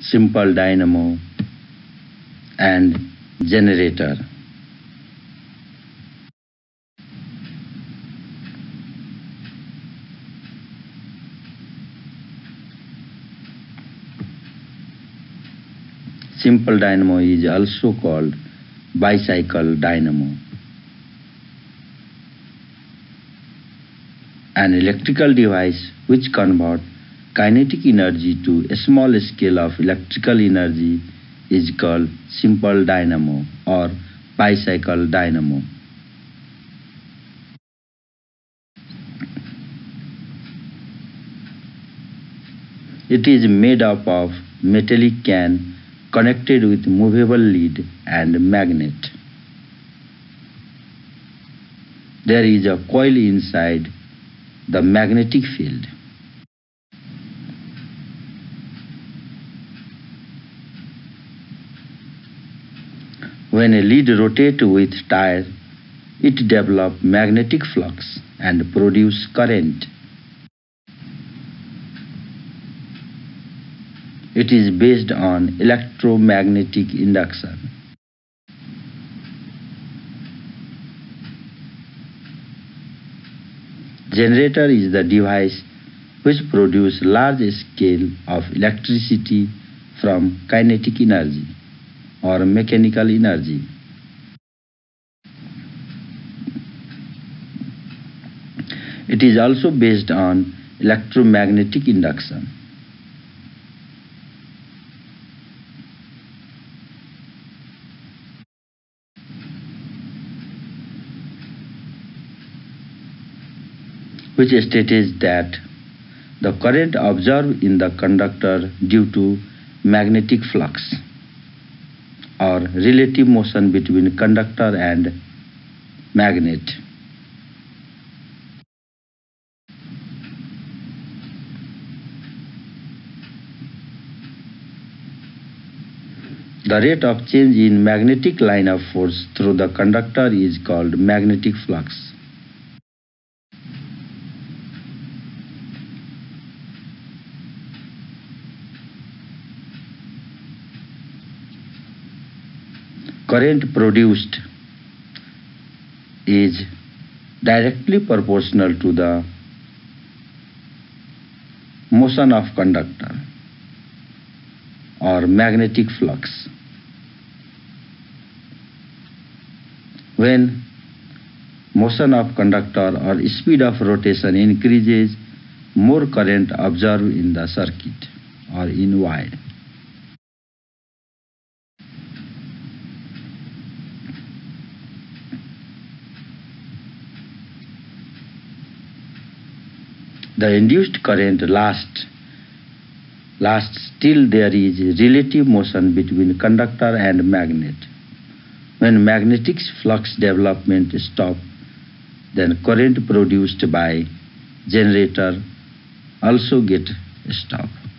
simple dynamo and generator. Simple dynamo is also called bicycle dynamo. An electrical device which converts kinetic energy to a small scale of electrical energy is called simple dynamo or bicycle dynamo. It is made up of metallic can connected with movable lead and magnet. There is a coil inside the magnetic field. When a lead rotates with tire, it develops magnetic flux and produce current. It is based on electromagnetic induction. Generator is the device which produces large scale of electricity from kinetic energy or mechanical energy. It is also based on electromagnetic induction. which states that the current observed in the conductor due to magnetic flux or relative motion between conductor and magnet. The rate of change in magnetic line of force through the conductor is called magnetic flux. Current produced is directly proportional to the motion of conductor or magnetic flux. When motion of conductor or speed of rotation increases, more current observed in the circuit or in wire. The induced current lasts lasts till there is relative motion between conductor and magnet. When magnetic flux development stop, then current produced by generator also get stopped.